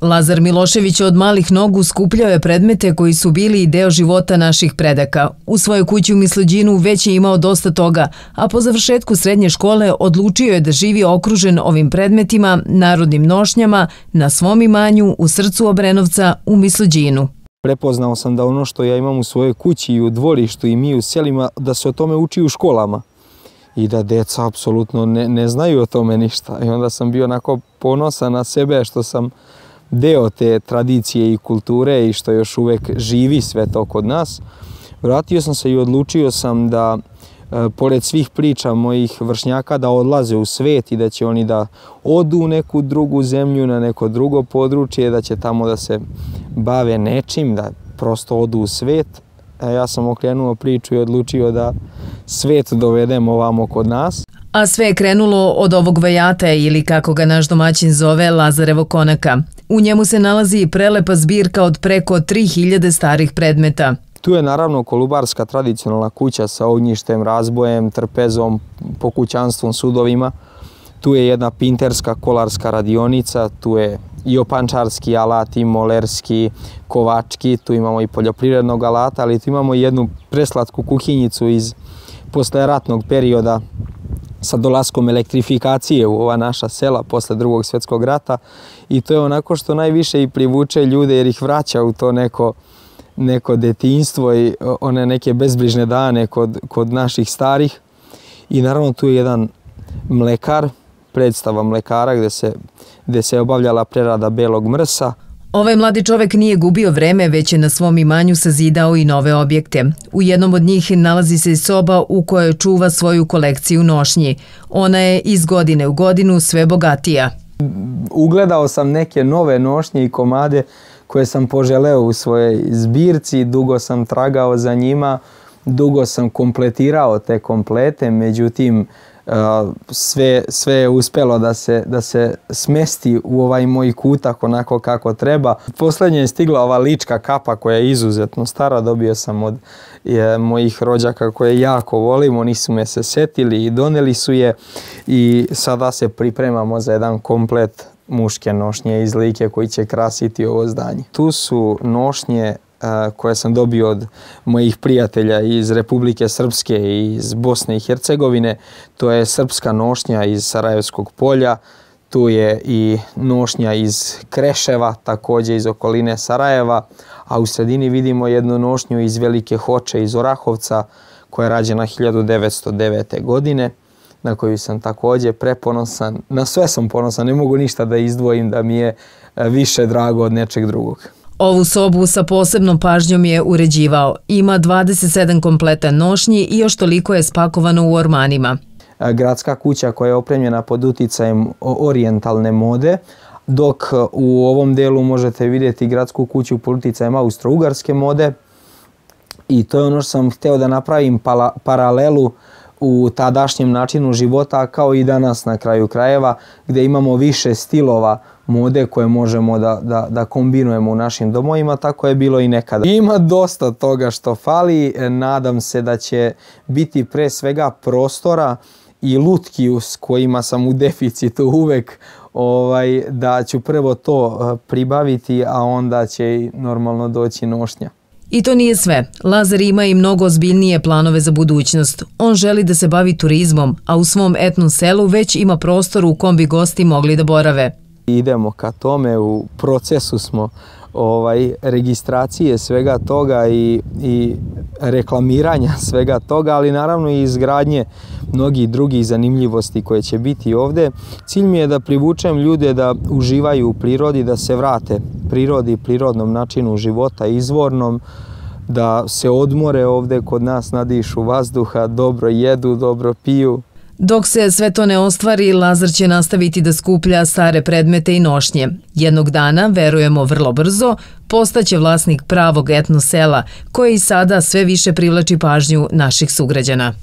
Lazar Milošević od malih nogu skupljao je predmete koji su bili deo života naših predaka. U svojoj kući u Misleđinu već je imao dosta toga, a po završetku srednje škole odlučio je da živi okružen ovim predmetima, narodnim nošnjama, na svom imanju u srcu Obrenovca u Misleđinu. Prepoznao sam da ono što ja imam u svojoj kući i u dvorištu i mi u selima, da se o tome uči u školama i da deca apsolutno ne, ne znaju o tome ništa. I onda sam bio onako ponosan na sebe što sam deo te tradicije i kulture i što još uvek živi sve to kod nas. Vratio sam se i odlučio sam da e, pored svih priča mojih vršnjaka da odlaze u svet i da će oni da odu u neku drugu zemlju, na neko drugo područje, da će tamo da se bave nečim, da prosto odu u svet. A ja sam okrenuo priču i odlučio da svet dovedem ovamo kod nas. A sve je krenulo od ovog vajata ili kako ga naš domaćin zove Lazarevo konaka. U njemu se nalazi prelepa zbirka od preko 3000 starih predmeta. Tu je naravno kolubarska tradicionalna kuća sa ognjištem, razbojem, trpezom, pokućanstvom, sudovima. Tu je jedna pinterska kolarska radionica, tu je i opančarski alati, molerski, kovački, tu imamo i poljoprivrednog alata, ali tu imamo i jednu preslatku kuhinjicu iz posleratnog perioda sa dolaskom elektrifikacije u ova naša sela posle drugog svetskog rata i to je onako što najviše i privuče ljude jer ih vraća u to neko, neko detinstvo i one neke bezbrižne dane kod, kod naših starih. I naravno tu je jedan mlekar, predstava mlekara gde se, gde se obavljala prerada belog mrsa, Ovaj mladi čovek nije gubio vreme, već je na svom imanju sazidao i nove objekte. U jednom od njih nalazi se soba u kojoj čuva svoju kolekciju nošnji. Ona je iz godine u godinu sve bogatija. Ugledao sam neke nove nošnje i komade koje sam poželeo u svojoj zbirci, dugo sam tragao za njima, dugo sam kompletirao te komplete, međutim sve, sve je uspelo da se, da se smesti u ovaj moj kutak onako kako treba. Poslednje je stigla ova lička kapa koja je izuzetno stara, dobio sam od je, mojih rođaka koje jako volim, oni su me se setili i doneli su je i sada se pripremamo za jedan komplet muške nošnje iz like koji će krasiti ovo zdanje. Tu su nošnje koje sam dobio od mojih prijatelja iz Republike Srpske i iz Bosne i Hercegovine. To je srpska nošnja iz Sarajevskog polja, tu je i nošnja iz Kreševa, takođe iz okoline Sarajeva, a u sredini vidimo jednu nošnju iz Velike Hoče iz Orahovca, koja je rađena 1909. godine na koju sam takođe preponosan. Na sve sam ponosan, ne mogu ništa da izdvojim da mi je više drago od nečeg drugog. Ovu sobu sa posebnom pažnjom je uređivao. Ima 27 kompleta nošnji i još toliko je spakovano u ormanima. Gradska kuća koja je opremljena pod uticajem orijentalne mode, dok u ovom delu možete vidjeti gradsku kuću pod uticajem austro-ugarske mode i to je ono što sam hteo da napravim paralelu u tadašnjem načinu života kao i danas na kraju krajeva gde imamo više stilova mode koje možemo da, da, da kombinujemo u našim domovima, tako je bilo i nekada. Ima dosta toga što fali, nadam se da će biti pre svega prostora i lutki s kojima sam u deficitu uvek ovaj, da ću prvo to eh, pribaviti, a onda će i normalno doći nošnja. I to nije sve. Lazar ima i mnogo ozbiljnije planove za budućnost. On želi da se bavi turizmom, a u svom etnom selu već ima prostor u kom bi gosti mogli da borave. Idemo ka tome, u procesu smo ovaj registracije svega toga i, i reklamiranja svega toga, ali naravno i izgradnje mnogih drugih zanimljivosti koje će biti ovde. Cilj mi je da privučem ljude da uživaju u prirodi, da se vrate prirodi, prirodnom načinu života, izvornom, da se odmore ovde kod nas, nadišu vazduha, dobro jedu, dobro piju, Dok se sve to ne ostvari, Lazar će nastaviti da skuplja stare predmete i nošnje. Jednog dana, verujemo vrlo brzo, postaće vlasnik pravog etno sela, koje i sada sve više privlači pažnju naših sugrađana.